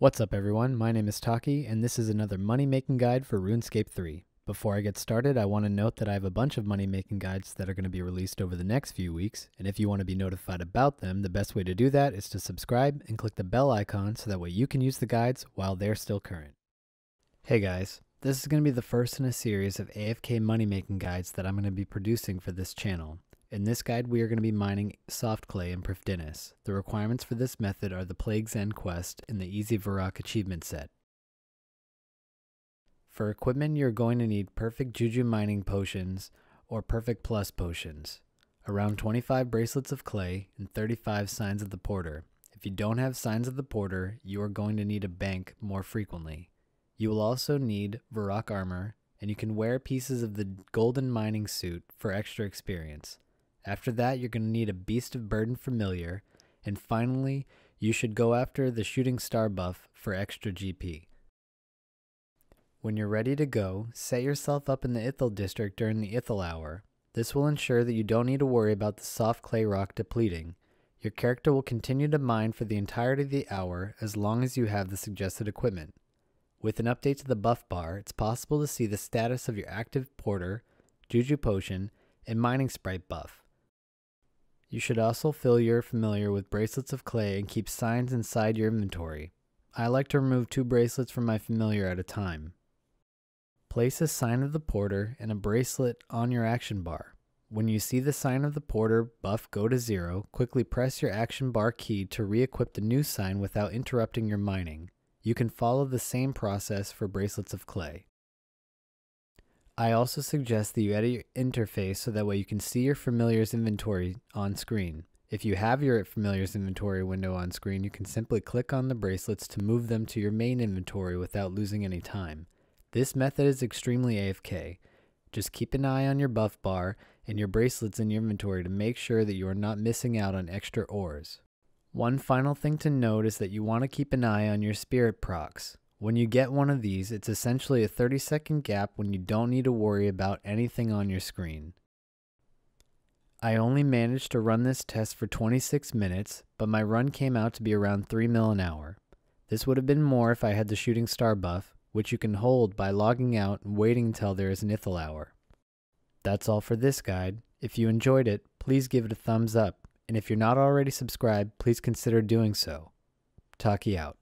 What's up everyone, my name is Taki, and this is another money making guide for RuneScape 3. Before I get started, I want to note that I have a bunch of money making guides that are going to be released over the next few weeks, and if you want to be notified about them, the best way to do that is to subscribe and click the bell icon so that way you can use the guides while they're still current. Hey guys, this is going to be the first in a series of AFK money making guides that I'm going to be producing for this channel. In this guide, we are going to be mining soft clay in Prifddinas. The requirements for this method are the Plague's End quest and the Easy Varrock achievement set. For equipment, you're going to need perfect Juju mining potions or perfect plus potions, around 25 bracelets of clay, and 35 signs of the porter. If you don't have signs of the porter, you are going to need a bank more frequently. You will also need Varrock armor, and you can wear pieces of the golden mining suit for extra experience. After that, you're going to need a Beast of Burden familiar, and finally, you should go after the Shooting Star buff for extra GP. When you're ready to go, set yourself up in the Ithel district during the Ithel hour. This will ensure that you don't need to worry about the soft clay rock depleting. Your character will continue to mine for the entirety of the hour as long as you have the suggested equipment. With an update to the buff bar, it's possible to see the status of your active porter, juju potion, and mining sprite buff. You should also fill your familiar with bracelets of clay and keep signs inside your inventory. I like to remove two bracelets from my familiar at a time. Place a sign of the porter and a bracelet on your action bar. When you see the sign of the porter buff go to zero, quickly press your action bar key to re-equip the new sign without interrupting your mining. You can follow the same process for bracelets of clay. I also suggest that you edit your interface so that way you can see your familiar's inventory on screen. If you have your familiar's inventory window on screen, you can simply click on the bracelets to move them to your main inventory without losing any time. This method is extremely AFK. Just keep an eye on your buff bar and your bracelets in your inventory to make sure that you are not missing out on extra ores. One final thing to note is that you want to keep an eye on your spirit procs. When you get one of these, it's essentially a 30 second gap when you don't need to worry about anything on your screen. I only managed to run this test for 26 minutes, but my run came out to be around 3 mil an hour. This would have been more if I had the shooting star buff, which you can hold by logging out and waiting until there is an Ithel hour. That's all for this guide. If you enjoyed it, please give it a thumbs up, and if you're not already subscribed, please consider doing so. Taki out.